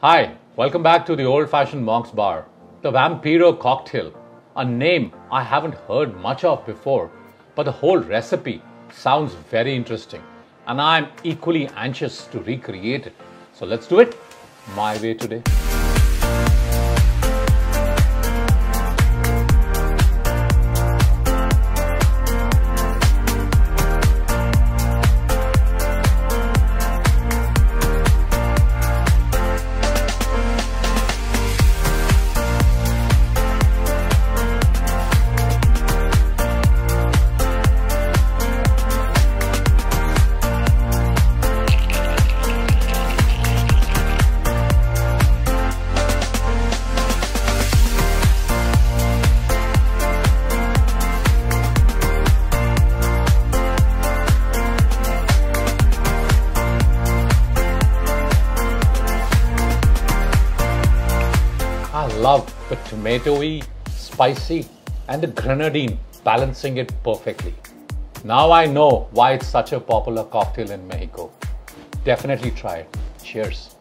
Hi, welcome back to the old fashioned Monk's Bar. The Vampiro cocktail, a name I haven't heard much of before, but the whole recipe sounds very interesting and I'm equally anxious to recreate it. So let's do it my way today. Love the tomatoey, spicy, and the grenadine balancing it perfectly. Now I know why it's such a popular cocktail in Mexico. Definitely try it. Cheers.